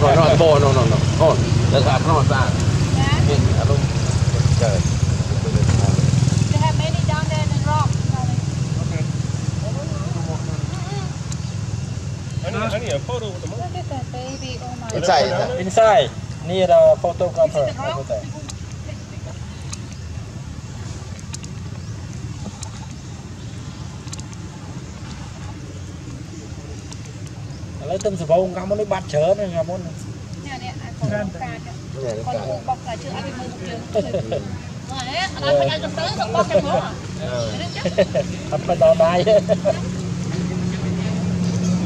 No, no, no, no, no, no. On. Let's have no that. Yeah. In, I don't. Okay. They have many down there in the rock. Okay. I need, I need a photo with the mom. Look at that baby. Oh my. Inside. Inside. Need a photographer over there. Lấy tâm sự bông ngắm nó bắt chớ này nó ai còn này nó chứ, ai bị mưa một trường. Rồi, á, anh phải ăn trong tới, không bóc trong. Ờ. Nó chắc. thật phải đo đai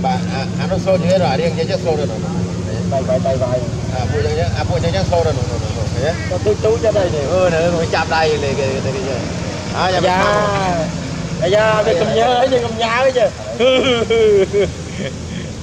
bà à à nó sâu như rồi đi anh chắc sâu rồi nó bay bay bay bay à bùi chắc à bùi chắc sâu rồi nó nó nó thế có túi túi cho đây nè ừ nữa nó chạm đây này cái cái cái à dạ dạ dạ bị cầm nhớ ấy chứ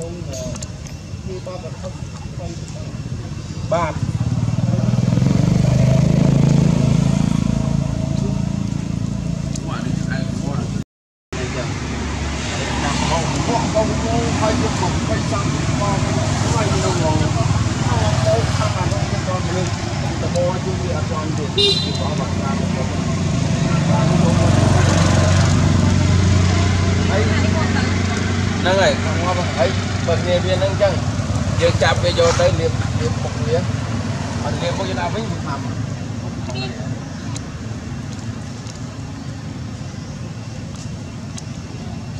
ô ra. không về về nha Thích xăng nó còn bóc cái chữ បើគ្នាវានឹងអញ្ចឹងយើងចាប់វាយកទៅលាបលាបមុខវាអត់លាបមុខយើងដាក់វិញវាខាំខ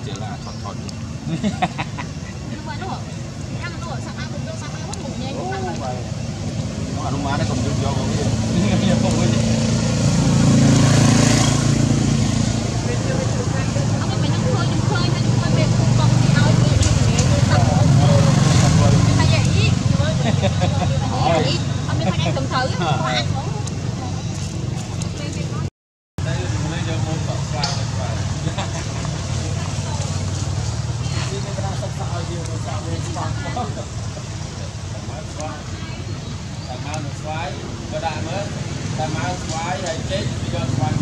្ជិលអាថត់ថត់នេះ nhưng mà nó ở thăm nó ở sạc ba cũng đâu sạc ba តែមកស្វាយក៏ដាក់មើលតែមកស្វាយហើយចេញយកស្វាយ